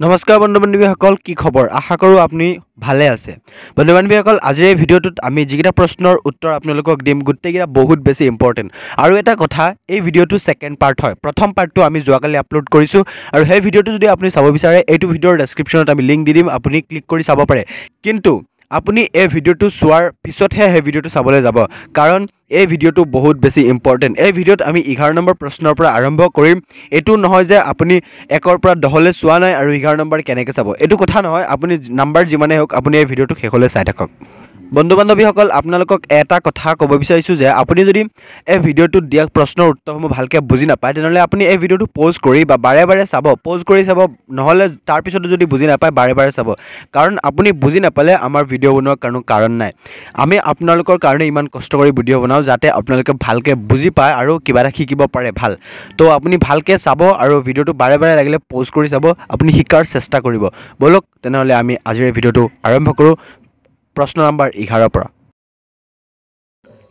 নমস্কাৰ বন্ধু বান্ধৱীসকল কি খবৰ? আশা কৰোঁ আপুনি ভালে আছে। বন্ধু বান্ধৱীসকল আজিৰ এই ভিডিঅ'টোত আমি যিকেইটা প্ৰশ্নৰ উত্তৰ আপোনালোকক দিম গোটেইকেইটা বহুত বেছি ইম্পৰ্টেণ্ট আৰু এটা কথা এই ভিডিঅ'টো ছেকেণ্ড পাৰ্ট হয়। প্ৰথম পাৰ্টটো আমি যোৱাকালি আপলোড কৰিছোঁ আৰু সেই ভিডিঅ'টো যদি আপুনি চাব বিচাৰে এইটো ভিডিঅ'ৰ ডেছক্ৰিপশ্যনত আমি লিংক দি দিম আপুনি ক্লিক কৰি চাব পাৰে। কিন্তু আপুনি এই ভিডিঅ'টো চোৱাৰ পিছতহে সেই ভিডিঅ'টো চাবলৈ যাব। কাৰণ এই ভিডিঅ'টো বহুত বেছি ইম্পৰ্টেণ্ট এই ভিডিঅ'ত আমি এঘাৰ নম্বৰ প্ৰশ্নৰ পৰা আৰম্ভ কৰিম। এইটো নহয় যে আপুনি একৰ পৰা দহলৈ চোৱা নাই আৰু এঘাৰ নম্বৰ কেনেকৈ চাব। এইটো কথা নহয়। আপুনি নাম্বাৰ যিমানেই হওক আপুনি এই ভিডিঅ'টো শেষলৈ চাই থাকক। বন্ধু বান্ধৱীসকল আপোনালোকক এটা কথা ক'ব বিচাৰিছোঁ যে আপুনি যদি এই ভিডিঅ'টোত দিয়া প্ৰশ্নৰ উত্তৰসমূহ ভালকৈ বুজি নাপায় তেনেহ'লে আপুনি এই ভিডিঅ'টো প'জ কৰি বা বাৰে বাৰে চাব প'জ কৰি চাব নহ'লে তাৰপিছতো যদি বুজি নাপায় বাৰে বাৰে চাব। কাৰণ আপুনি বুজি নাপালে আমাৰ ভিডিঅ' বনোৱাৰ কোনো কাৰণ নাই। আমি আপোনালোকৰ কাৰণে ইমান কষ্ট কৰি ভিডিঅ' বনাওঁ যাতে আপোনালোকে ভালকৈ বুজি পায় আৰু কিবা এটা শিকিব পাৰে ভাল। তো আপুনি ভালকৈ চাব আৰু ভিডিঅ'টো বাৰে বাৰে লাগিলে প'জ কৰি চাব আপুনি শিকাৰ চেষ্টা কৰিব। ব'লক তেনেহ'লে আমি আজিৰ ভিডিঅ'টো আৰম্ভ কৰোঁ। প্ৰশ্ন নম্বৰ এঘাৰৰ পৰা।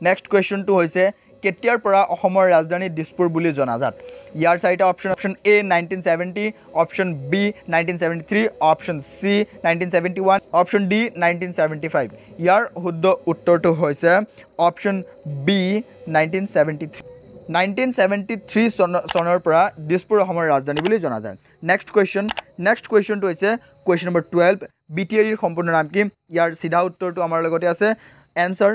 নেক্সট কুৱেশ্যনটো হৈছে কেতিয়াৰ পৰা অসমৰ ৰাজধানী দিছপুৰ বুলি জনাজাত? ইয়াৰ চাৰিটা option option A nineteen seventy option B nineteen seventy three option C nineteen seventy one option D nineteen seventy five ইয়াৰ শুদ্ধ উত্তৰটো হৈছে option B nineteen seventy three nineteen seventy three চন চনৰ পৰা দিছপুৰ অসমৰ ৰাজধানী বুলি জনা যায় নেক্সট কুৱেশ্যন নেক্সট কুৱেশ্যনটো হৈছে question number twelve B T এৰিৰ সম্পূৰ্ণ নাম কি? ইয়াৰ চিধা উত্তৰটো আমাৰ লগতে আছে। Answer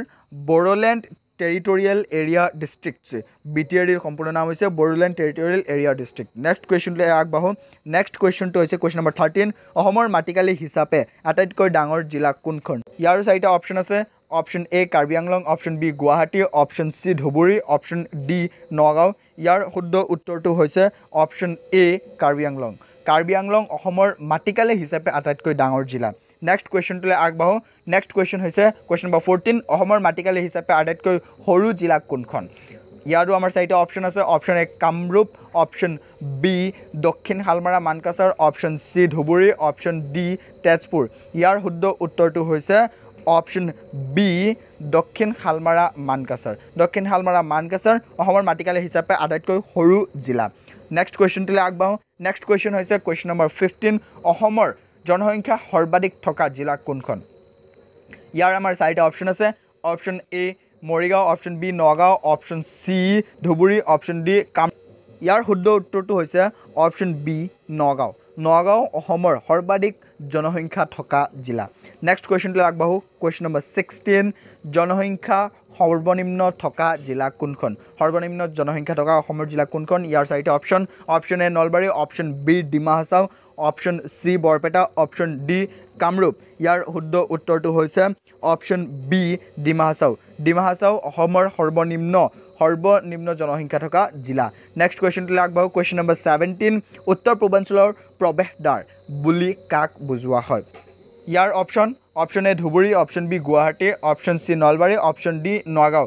Bodoland territorial area districts B T এৰিৰ সম্পূৰ্ণ নাম হৈছে Bodoland territorial area district next কুৱেশ্যনলৈ আগবাঢ়োঁ। নেক্সট কুৱেশ্যনটো হৈছে কুৱেশ্যন নম্বৰ থাৰ্টিন অসমৰ মাটিকালি হিচাপে আটাইতকৈ ডাঙৰ জিলা কোনখন? ইয়াৰো চাৰিটা অপশ্যন আছে। Option A Karbi Anglong option B Guwahati option C Dhubri option D Nagaon. ইয়াৰ শুদ্ধ উত্তৰটো হৈছে অপশ্যন এ কাৰ্বি আংলং কাৰ্বি আংলং অসমৰ মাটিকালি হিচাপে আটাইতকৈ ডাঙৰ জিলা। নেক্সট কুৱেশ্যনটোলৈ আগবাঢ়োঁ। নেক্সট কুৱেশ্যন হৈছে কুৱেশ্যন নম্বৰ ফ'ৰটিন অসমৰ মাটিকালি হিচাপে আটাইতকৈ সৰু জিলা কোনখন? ইয়াৰো আমাৰ চাৰিটা অপশ্যন আছে। Option A Kamrup option B Dakshin Salmara Mankachar option C Dhubri option D Tezpur. ইয়াৰ শুদ্ধ উত্তৰটো হৈছে অপশ্যন বি দক্ষিণ শালমাৰা মানকাছাৰ। দক্ষিণ শালমাৰা মানকাছাৰ অসমৰ মাটিকালি হিচাপে আটাইতকৈ সৰু জিলা। নেক্সট কুৱেশ্যনটোলৈ আগবাঢ়োঁ। নেক্সট কুৱেশ্যন হৈছে কুৱেশ্যন নম্বৰ ফিফটিন অসমৰ জনসংখ্যা সৰ্বাধিক থকা জিলা কোনখন? ইয়াৰ আমাৰ চাৰিটা অপশ্যন আছে। Option A Morigaon option B Nagaon option C Dhubri option D কাম ইয়াৰ শুদ্ধ উত্তৰটো হৈছে অপশ্যন বি নগাঁও। নগাঁও অসমৰ সৰ্বাধিক জনসংখ্যা থকা জিলা। নেক্সট কুৱেশ্যনটোলৈ আগবাঢ়োঁ। কুৱেশ্যন নম্বৰ ছিক্সটিন জনসংখ্যা সৰ্বনিম্ন থকা জিলা কোনখন? সৰ্বনিম্ন জনসংখ্যা থকা অসমৰ জিলা কোনখন? ইয়াৰ চাৰিটা option. Option A Nalbari option B Dima Hasao option C Barpeta option D Kamrup. ইয়াৰ শুদ্ধ উত্তৰটো হৈছে অপশ্যন বি ডিমা হাছাও। ডিমা হাছাও অসমৰ সৰ্বনিম্ন সৰ্বনিম্ন জনসংখ্যা থকা জিলা। নেক্সট কুৱেশ্যনটোলৈ আগবাঢ়োঁ। কুৱেশ্যন নম্বৰ ছেভেণ্টিন উত্তৰ পূৰ্বাঞ্চলৰ প্ৰৱেশদ্বাৰ বুলি কাক বুজোৱা হয়? ইয়াৰ option option A Dhubri option B Guwahati option C Nalbari option D Nagaon.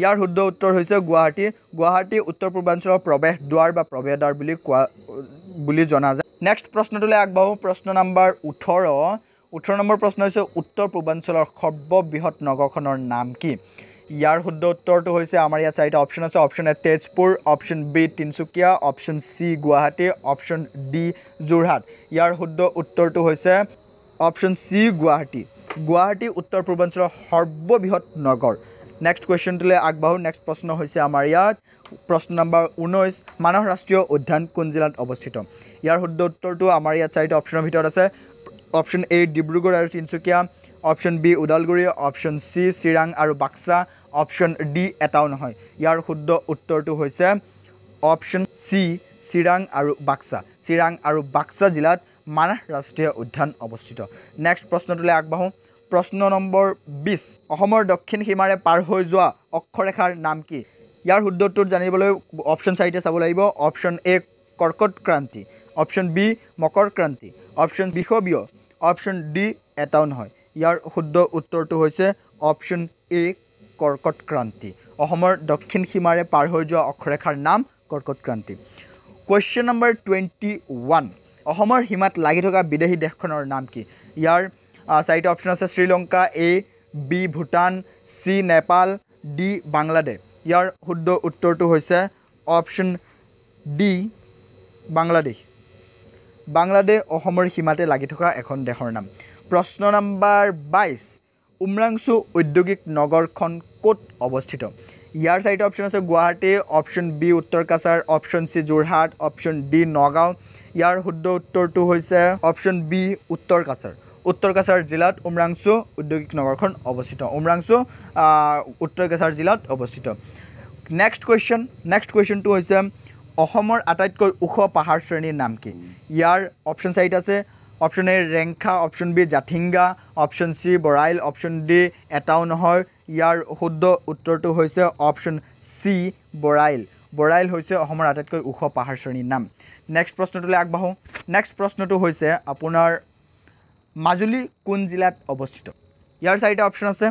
ইয়াৰ শুদ্ধ উত্তৰ হৈছে গুৱাহাটী। গুৱাহাটী উত্তৰ পূৰ্বাঞ্চলৰ প্ৰৱেশ দুৱাৰ বা প্ৰৱেশদ্বাৰ বুলি কোৱা বুলি জনা যায়। নেক্সট প্ৰশ্নটোলৈ আগবাঢ়োঁ। প্ৰশ্ন নম্বৰ ওঠৰ। ওঠৰ নম্বৰ প্ৰশ্ন হৈছে উত্তৰ পূৰ্বাঞ্চলৰ সৰ্ববৃহৎ নগৰখনৰ নাম কি? ইয়াৰ শুদ্ধ উত্তৰটো হৈছে আমাৰ ইয়াত চাৰিটা অপশ্যন আছে। Option A Tezpur option B Tinsukia option C Guwahati option D Jorhat. ইয়াৰ শুদ্ধ উত্তৰটো হৈছে অপশ্যন চি গুৱাহাটী। গুৱাহাটী উত্তৰ পূৰ্বাঞ্চলৰ সৰ্ববৃহৎ নগৰ। নেক্সট কুৱেশ্যনটোলৈ আগবাঢ়োঁ। নেক্সট প্ৰশ্ন হৈছে আমাৰ ইয়াত। প্ৰশ্ন নম্বৰ ঊনৈছ মানস ৰাষ্ট্ৰীয় উদ্যান কোন জিলাত অৱস্থিত? ইয়াৰ শুদ্ধ উত্তৰটো আমাৰ ইয়াত চাৰিটা অপশ্যনৰ ভিতৰত আছে। অপশ্যন এ ডিব্ৰুগড় আৰু Tinsukia. Option B Udalguri. Option C Chirang আৰু বাক্সা। অপশ্যন ডি এটাও নহয়। ইয়াৰ শুদ্ধ উত্তৰটো হৈছে অপশ্যন চি চিৰাং আৰু বাক্সা। চিৰাং আৰু বাক্সা জিলাত মানাহ ৰাষ্ট্ৰীয় উদ্যান অৱস্থিত। নেক্সট প্ৰশ্নটোলৈ আগবাঢ়োঁ। প্ৰশ্ন নম্বৰ বিছ অসমৰ দক্ষিণ সীমাৰে পাৰ হৈ যোৱা অক্ষৰেখাৰ নাম কি? ইয়াৰ শুদ্ধ উত্তৰ জানিবলৈ অপশ্যন চাৰিটা চাব লাগিব। অপশ্যন এ কৰ্কট ক্ৰান্তি। অপশ্যন বি মকৰ ক্ৰান্তি। অপশ্যন বিষবীয়। অপশ্যন ডি এটাও নহয়। ইয়াৰ শুদ্ধ উত্তৰটো হৈছে অপশ্যন এ কৰ্কট ক্ৰান্তি। অসমৰ দক্ষিণ সীমাৰে পাৰ হৈ যোৱা অক্ষৰেখাৰ নাম কৰ্কট ক্ৰান্তি। কুৱেশ্যন নম্বৰ টুৱেণ্টি ওৱান অসমৰ সীমাত লাগি থকা বিদেশী দেশখনৰ নাম কি? ইয়াৰ চাৰিটা অপশ্যন আছে Sri Lanka A B Bhutan C Nepal D Bangladesh. ইয়াৰ শুদ্ধ উত্তৰটো হৈছে অপশ্যন ডি বাংলাদেশ। বাংলাদেশ অসমৰ সীমাতে লাগি থকা এখন দেশৰ নাম। প্ৰশ্ন নম্বৰ বাইছ উমৰাংচু ঔদ্যোগিক নগৰখন ক'ত অৱস্থিত? ইয়াৰ চাৰিটা অপশ্যন আছে Guwahati option B Uttar Cachar option C Jorhat option D Nagaon. ইয়াৰ শুদ্ধ উত্তৰটো হৈছে অপশ্যন বি উত্তৰ কাছাৰ। উত্তৰ কাছাৰ জিলাত উমৰাংচু ঔদ্যোগিক নগৰখন অৱস্থিত। উমৰাংচু উত্তৰ কাছাৰ জিলাত অৱস্থিত। নেক্সট কুৱেশ্যন নেক্সট কুৱেশ্যনটো হৈছে অসমৰ আটাইতকৈ ওখ পাহাৰ শ্ৰেণীৰ নাম কি? ইয়াৰ অপশ্যন চাৰিটা আছে। Option A Rengkha option B Jatinga option C Barail option D এটাও নহয়। ইয়াৰ শুদ্ধ উত্তৰটো হৈছে অপশ্যন চি বৰাইল। বৰাইল হৈছে অসমৰ আটাইতকৈ ওখ পাহাৰ শ্ৰেণীৰ নাম। নেক্সট প্ৰশ্নটোলৈ আগবাঢ়োঁ। নেক্সট প্ৰশ্নটো হৈছে আপোনাৰ মাজুলী কোন জিলাত অৱস্থিত? ইয়াৰ চাৰিটা অপশ্যন আছে।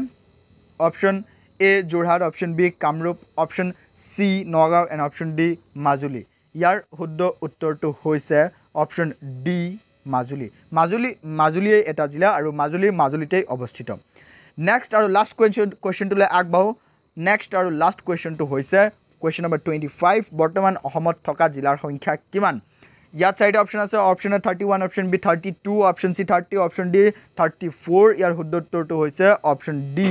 Option A Jorhat option B Kamrup option C Nagaon and option D Majuli. ইয়াৰ শুদ্ধ উত্তৰটো হৈছে অপশ্যন ডি মাজুলী। মাজুলী মাজুলীয়ে এটা জিলা আৰু মাজুলী মাজুলীতেই অৱস্থিত। নেক্সট আৰু লাষ্ট কুৱেশ্যন কুৱেশ্যনটোলৈ আগবাঢ়োঁ। নেক্সট আৰু লাষ্ট কুৱেশ্যনটো হৈছে কুৱেশ্যন নম্বৰ টুৱেণ্টি ফাইভ বৰ্তমান অসমত থকা জিলাৰ সংখ্যা কিমান? ইয়াত চাৰিটা অপশ্যন আছে option A thirty one option B thirty two option C thirty option D thirty four ইয়াৰ শুদ্ধ উত্তৰটো হৈছে option D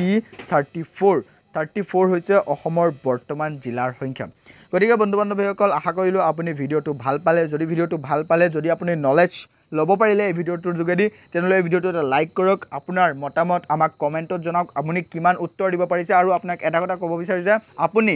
thirty four thirty four হৈছে অসমৰ বৰ্তমান জিলাৰ সংখ্যা। গতিকে বন্ধু বান্ধৱীসকল আশা কৰিলোঁ আপুনি ভিডিঅ'টো ভাল পালে। যদি ভিডিঅ'টো ভাল পালে যদি আপুনি নলেজ ল'ব পাৰিলে এই ভিডিঅ'টোৰ যোগেদি তেনেহ'লে এই ভিডিঅ'টো এটা লাইক কৰক। আপোনাৰ মতামত আমাক কমেণ্টত জনাওক। আপুনি কিমান উত্তৰ দিব পাৰিছে আৰু আপোনাক এটা কথা ক'ব বিচাৰোঁ যে আপুনি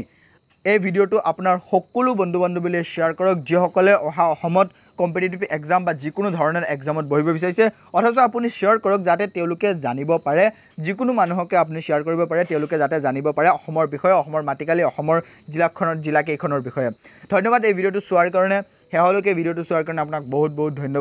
এই ভিডিঅ'টো আপোনাৰ সকলো বন্ধু বান্ধৱীলৈ শ্বেয়াৰ কৰক যিসকলে অহা অসমত কম্পিটিটিভ এক্সাম বা যিকোনো ধৰণৰ এক্সামত বহিব বিচাৰিছে। অথচ আপুনি শ্বেয়াৰ কৰক যাতে তেওঁলোকে জানিব পাৰে যিকোনো মানুহকে আপুনি শ্বেয়াৰ কৰিব পাৰে তেওঁলোকে যাতে জানিব পাৰে অসমৰ বিষয়ে অসমৰ মাটিকালি অসমৰ জিলাখনৰ জিলাকেইখনৰ বিষয়ে। ধন্যবাদ এই ভিডিঅ'টো চোৱাৰ কাৰণে। শেহলৈকে ভিডিঅ'টো চোৱাৰ কাৰণে আপোনাক বহুত বহুত ধন্যবাদ।